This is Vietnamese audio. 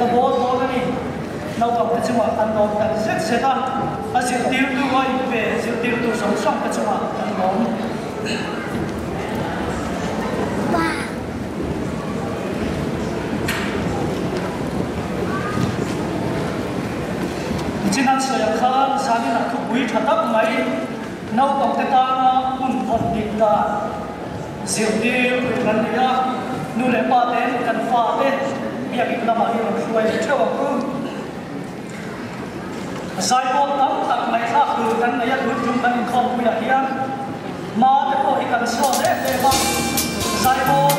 rong an da bo to ni nau kam te chuma an no tan set seta a sil tir tu wa i pe sil tir tu som som te chuma an no chỉ năng sửa khăn sáng là thu quý thật tắc mấy. Nấu tổng tế ta nó un phật định ta diệu tiêu gần đi á. Nu lệ ba tên cần pha 到马列说也是这个故事。สายพวกตั้งตักไม่ท่าคือทั้งในยัดรุ่นจุ่มเป็นคนผู้ใหญ่มาแต่พวกที่กันชอบเล่นเลยบ้างสายพว